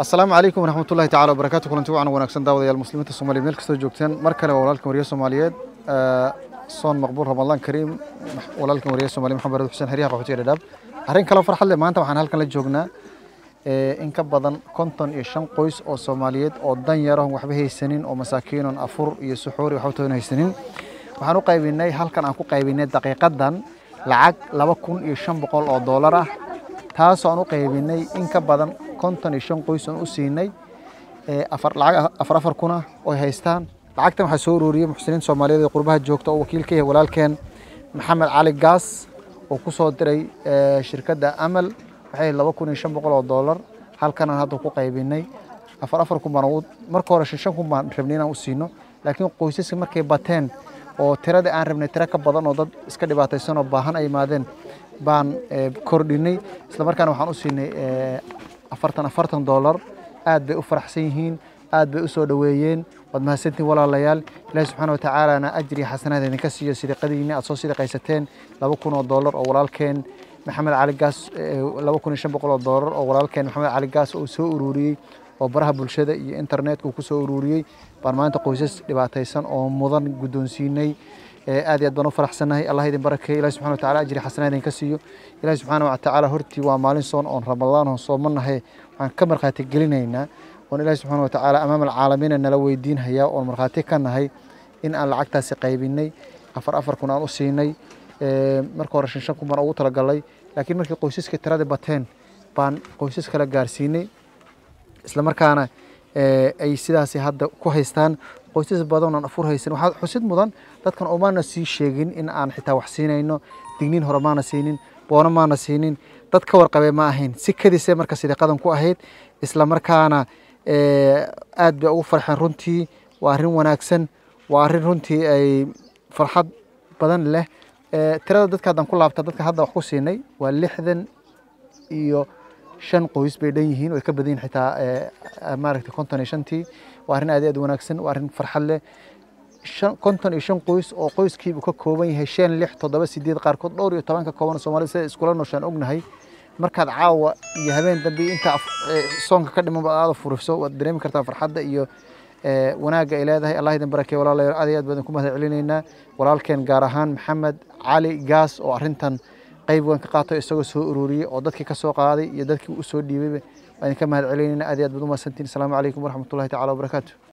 السلام عليكم ورحمة الله تعالى وبركاته. كلنا توعنا ونكسن دعوة يا المسلمين. الصوماليين ملك سجوجتين مركلة ولكم ريا الصوماليين آه، صون مقبول رمضان كريم. ولكم ريا الصوماليين محمد حسين. هريه قفتي رداب هرين كلا فرح الله ما أنت وحنا هلكنا الجوجنا إنك بدن كنتن يشم قيس أو صوماليين أو دن يرهم وحبه السنين أو مساكين أو أفر يسحور وحوتون السنين وحنا قايبيننا هلكنا أكو قايبيننا دقيقة دن لعك لبكون يشم بقول أو دولار تاسو أنو قايبيننا إنك بدن konton iyo shan qoys oon u siinay afar afar kun ah oo haystaan. Lacagtan waxaa soo ururiyey muxsiniin soomaaliyeed ee qurbaha joogta oo wakiil ka yahay walaalkeen maxamed cali gaas oo ku soo diray shirkadda amal waxay laba kun iyo shan boqol oo doolar halkanaan hadda ku qaybinay. Afar afar kun baan marka hore shan kun baan rabnay inaan u siino laakiin qoysaska markay bateen oo tiradii aan rabnay tiro ka badan oo dad iska dhibaataysan oo baahan ay yimaadeen baan kordhinay. Isla markaana waxaan u siinay afartan afartan doolar aad bay u faraxsan yihiin aad bay u soo dhoweeyeen waad mahadsantihin walaalayaal. Ilaahi subxaana watacaalana ajri xasanaad idinka siiyo sidiqadiinni aad soo sidiqaysateen laba kun oo doolar oo walaalkeen. Maxamed cali gaas laba kun iyo shan boqol oo doolar oo walaalkeen. Maxamed cali gaas uu soo ururiyey oo baraha bulshada iyo internetka uu ku soo ururiyey. Baan maanta qoysas dhibaataysan oo mudan guddoonsiinay aad aad baan u faraxsannahay allah idin barakeeyo ilahi subxana watacala ajri xasanaad idinka siiyo. Ilahi subxaana watacaala hortii waa maalin soon oon ramadaan oon soomanahay waxaan ka markhaati gelinaynaa. Oon ilahi subxaana watacaala amaam alcaalamiina nala weydiinhayaa. Oon markhaati ka nahay in aan lacagtaasi qaybinay. Afar afar kun aan u siinay. Marka hore shan shan kun baan ugu talagalay. Laakiin markii qoysaska tiradii bateen baan qoysas kale gaarsiinay. Isla markaana ay sidaasi hadda ku haystaan qoysas badan aan afur haysan waxaa xusid mudan dadkan omaana sii sheegin in aan xitaa wax siinayno digniin hore maana siinin boono maana siinin. Dad ka warqabee ma ahayn. Si kadise marka sidiqadan ku ahayd isla markaana aad bay ugu farxeen runtii. Waa arrin wanaagsan. Waa arrin runtii ay farxad badan leh. Tirada dadka haddaan ku laabta dadka hadda wax ku siinay waa lixdan iyo shan qoys bay dhan yihiin way ka badan yihiin xitaa maaragtay konton iyo shantii. Waa arrin aad iyo aad wanaagsan waa arrin farxad leh. Konton iyo shan qoys oo qoyskiibu ka kooban yahay shan lix toddoba sideed qaarkood dhowr iyo toban kooban soomaalida sida iskula nooshaan ognahay. Markaad caawa iyo habeen dambe inta soonka ka dhiman aada furiso waad dareemi kartaa farxadda iyo wanaagga ay leedahay. Allah idin barakeeye walaalayaal aad iyo aad baan ku mahad celinaynaa walaalkeen gaar ahaan maxamed cali gaas oo arrintan qayb weyn ka qaato isagoo soo ururiyey oo dadkii ka soo qaaday iyo dadkii u soo dhiibayba waan idinka mahad celinaynaa aad iyo aad baad u mahadsantihin asalaamu calaykum waraxmatullahi tacala wabarakaatu